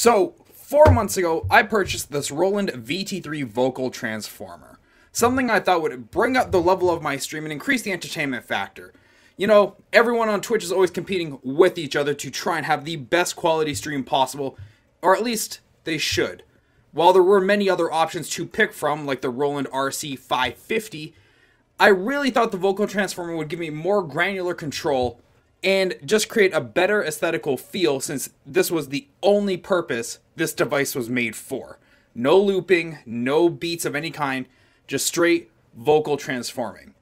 So, four months ago, I purchased this Roland VT3 Vocal Transformer. Something I thought would bring up the level of my stream and increase the entertainment factor. You know, everyone on Twitch is always competing with each other to try and have the best quality stream possible, or at least they should. While there were many other options to pick from, like the Roland RC550, I really thought the vocal transformer would give me more granular control and just create a better aesthetical feel since this was the only purpose this device was made for. No looping, no beats of any kind, just straight vocal transforming.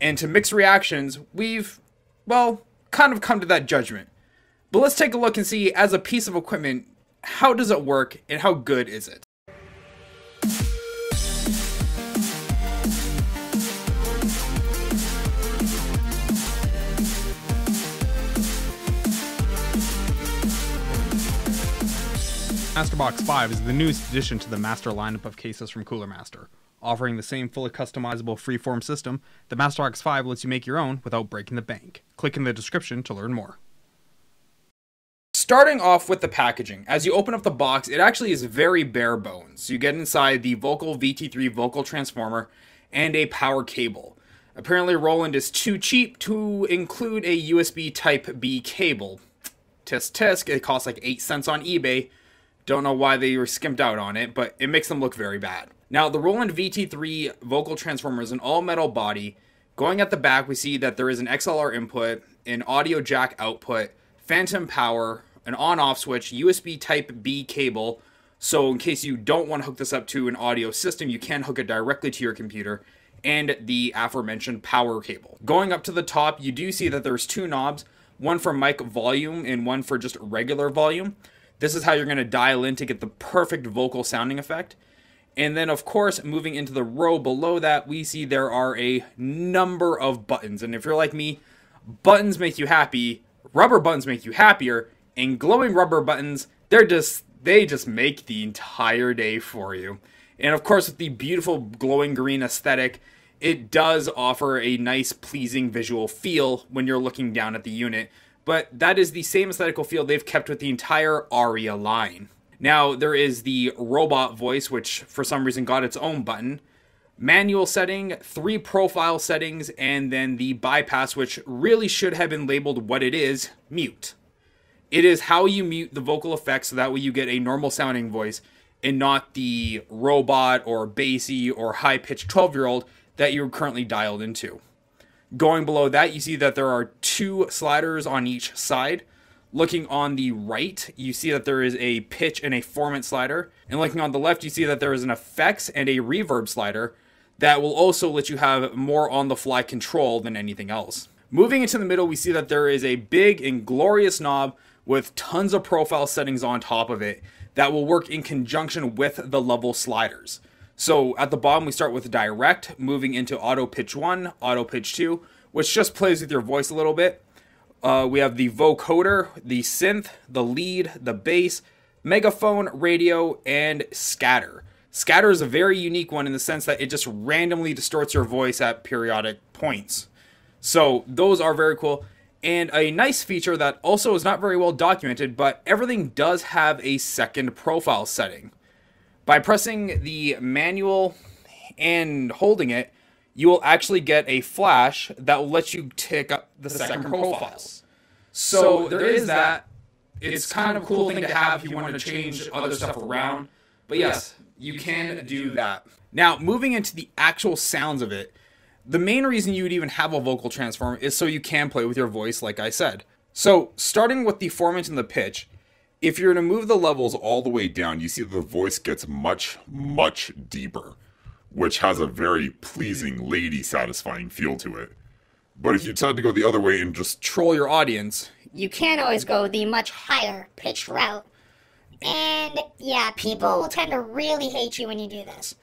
And to mixed reactions, we've, well, kind of come to that judgment. But let's take a look and see, as a piece of equipment, how does it work and how good is it? Masterbox 5 is the newest addition to the master lineup of cases from Cooler Master. Offering the same fully customizable freeform system, the Masterbox 5 lets you make your own without breaking the bank. Click in the description to learn more. Starting off with the packaging, as you open up the box, it actually is very bare bones. You get inside the Vocal VT3 vocal transformer and a power cable. Apparently, Roland is too cheap to include a USB Type B cable. Tisk tisk, it costs like 8 cents on eBay, don't know why they were skimped out on it, but it makes them look very bad. Now, the Roland VT3 vocal transformer is an all metal body. Going at the back, we see that there is an XLR input, an audio jack output, phantom power, an on off switch, USB Type B cable. So, in case you don't want to hook this up to an audio system, you can hook it directly to your computer, and the aforementioned power cable. Going up to the top, you do see that there's two knobs one for mic volume and one for just regular volume. This is how you're going to dial in to get the perfect vocal sounding effect. And then, of course, moving into the row below that, we see there are a number of buttons. And if you're like me, buttons make you happy, rubber buttons make you happier, and glowing rubber buttons, they're just they just make the entire day for you. And of course, with the beautiful glowing green aesthetic, it does offer a nice, pleasing visual feel when you're looking down at the unit, but that is the same aesthetical feel they've kept with the entire Aria line. Now, there is the robot voice, which for some reason got its own button, manual setting, three profile settings, and then the bypass, which really should have been labeled what it is mute. It is how you mute the vocal effects so that way you get a normal sounding voice and not the robot or bassy or high pitched 12 year old that you're currently dialed into. Going below that, you see that there are two sliders on each side. Looking on the right, you see that there is a pitch and a formant slider. And looking on the left, you see that there is an effects and a reverb slider that will also let you have more on the fly control than anything else. Moving into the middle, we see that there is a big and glorious knob with tons of profile settings on top of it that will work in conjunction with the level sliders. So at the bottom, we start with direct, moving into auto pitch one, auto pitch two, which just plays with your voice a little bit. Uh, we have the vocoder, the synth, the lead, the bass, megaphone, radio, and scatter. Scatter is a very unique one in the sense that it just randomly distorts your voice at periodic points. So those are very cool. And a nice feature that also is not very well documented, but everything does have a second profile setting. By pressing the manual and holding it, you will actually get a flash that will let you tick up the, the second, second profiles. So, so there is that. It's kind of a cool thing to have if you want to change other stuff around. But yes, you can do that. Now, moving into the actual sounds of it, the main reason you would even have a vocal transformer is so you can play with your voice, like I said. So, starting with the formant and the pitch, if you're to move the levels all the way down, you see the voice gets much, much deeper, which has a very pleasing, lady satisfying feel to it. But if you tend to go the other way and just troll your audience, you can always go the much higher pitched route. And yeah, people will tend to really hate you when you do this.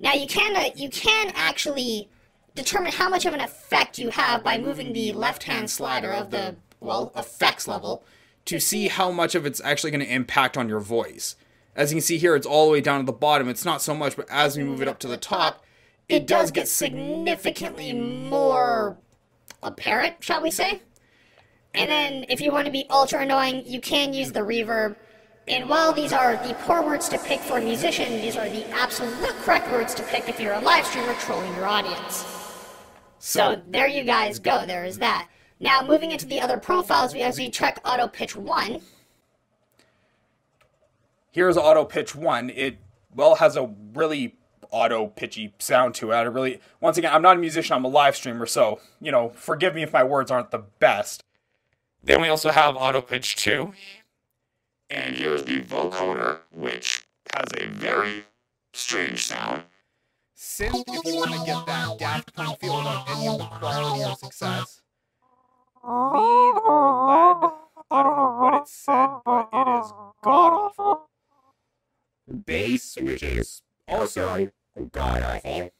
Now you can uh, you can actually determine how much of an effect you have by moving the left-hand slider of the well effects level to see how much of it's actually going to impact on your voice. As you can see here, it's all the way down at the bottom. It's not so much, but as we move it up to the top, it does get significantly more apparent, shall we say. And then if you want to be ultra annoying, you can use the reverb And while these are the poor words to pick for a musician, these are the absolute correct words to pick if you're a live streamer trolling your audience. So there you guys go, there is that. Now moving into the other profiles, we as we check auto pitch one. Here's auto pitch one. It well has a really auto pitchy sound to it. I really once again I'm not a musician, I'm a live streamer, so you know, forgive me if my words aren't the best. Then we also have auto pitch two. And here's the vocoder, which has a very strange sound. Synth, if you want to get that Daft Punk feel without any of the quality or success. Lead or lead, I don't know what it said, but it is god awful. Bass, which is also god awful.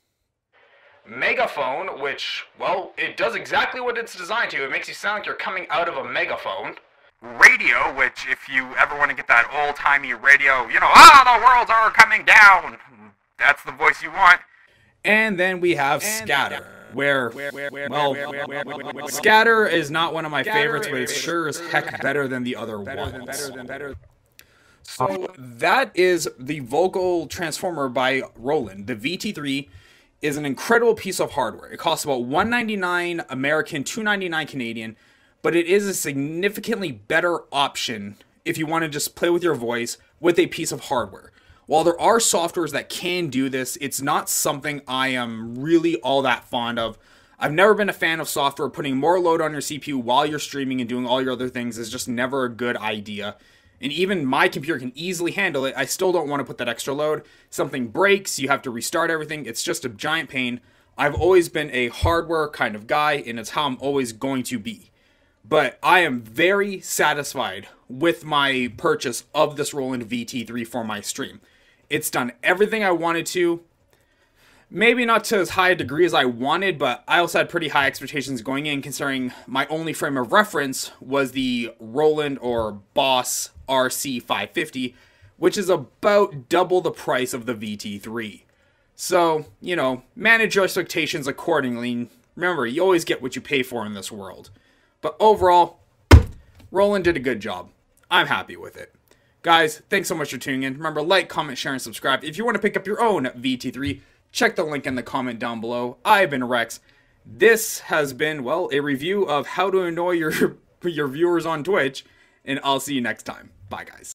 Megaphone, which, well, it does exactly what it's designed to. It makes you sound like you're coming out of a megaphone. Radio, which, if you ever want to get that old timey radio, you know, ah, the worlds are coming down. That's the voice you want. And then we have Scatter, where, well, Scatter is not one of my favorites, but it's sure as heck better than the other ones. So that is the vocal transformer by Roland, the VT3 is an incredible piece of hardware. It costs about 199 American, 299 Canadian, but it is a significantly better option if you want to just play with your voice with a piece of hardware. While there are softwares that can do this, it's not something I am really all that fond of. I've never been a fan of software putting more load on your CPU while you're streaming and doing all your other things is just never a good idea and even my computer can easily handle it, I still don't want to put that extra load. Something breaks, you have to restart everything. It's just a giant pain. I've always been a hardware kind of guy, and it's how I'm always going to be. But I am very satisfied with my purchase of this Roland VT3 for my stream. It's done everything I wanted to. Maybe not to as high a degree as I wanted, but I also had pretty high expectations going in, considering my only frame of reference was the Roland or Boss RC550, which is about double the price of the VT3. So, you know, manage your expectations accordingly. Remember, you always get what you pay for in this world. But overall, Roland did a good job. I'm happy with it. Guys, thanks so much for tuning in. Remember, like, comment, share, and subscribe. If you want to pick up your own VT3, check the link in the comment down below. I've been Rex. This has been, well, a review of how to annoy your, your viewers on Twitch, and I'll see you next time. Bye, guys.